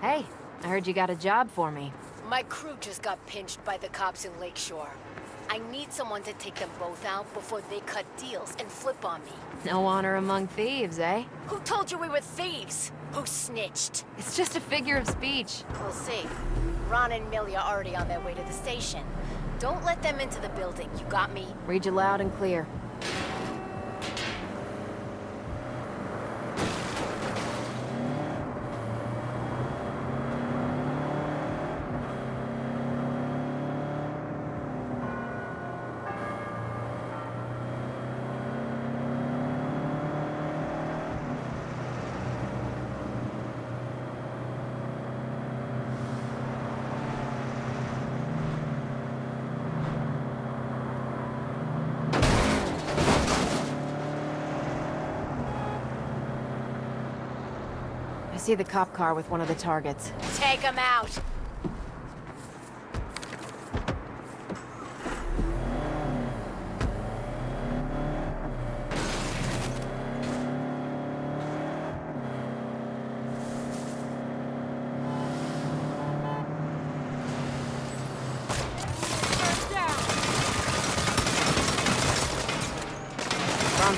Hey, I heard you got a job for me. My crew just got pinched by the cops in Lakeshore. I need someone to take them both out before they cut deals and flip on me. No honor among thieves, eh? Who told you we were thieves? Who snitched? It's just a figure of speech. We'll see. Ron and Millie are already on their way to the station. Don't let them into the building, you got me? Read you loud and clear. See the cop car with one of the targets. Take them out!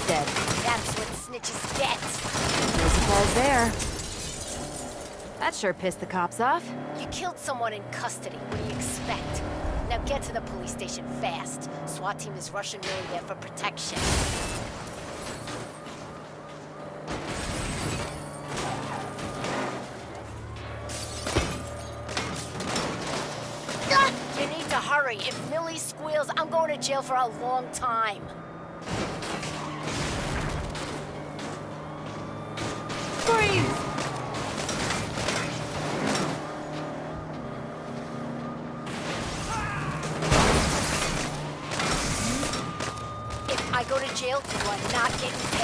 Dead. That's what snitches get. No surprise there. That sure pissed the cops off. You killed someone in custody. What do you expect? Now get to the police station fast. SWAT team is rushing Millie there for protection. You need to hurry. If Millie squeals, I'm going to jail for a long time. Go to jail, you are not getting paid.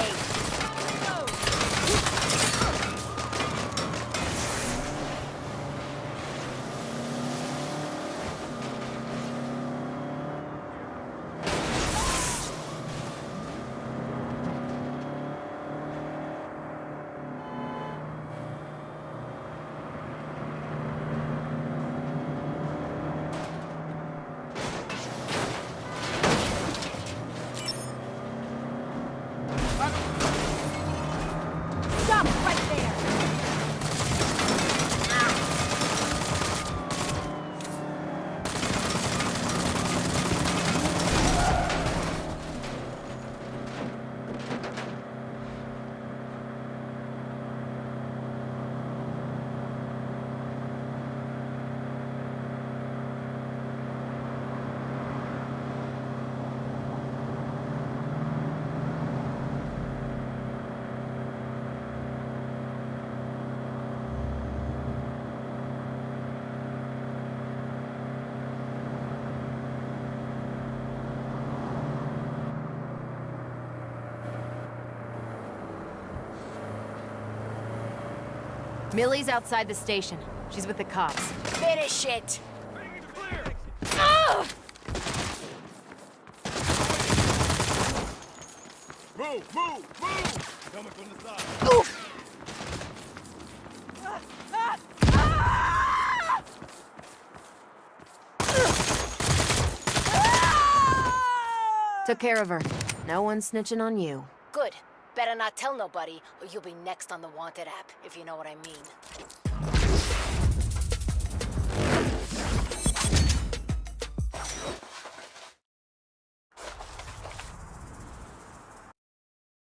Stop Millie's outside the station. She's with the cops. Finish it! Move, move, move! Coming from the side. Took care of her. No one's snitching on you. Good. Better not tell nobody, or you'll be next on the wanted app, if you know what I mean.